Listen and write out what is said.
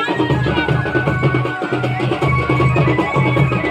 やった!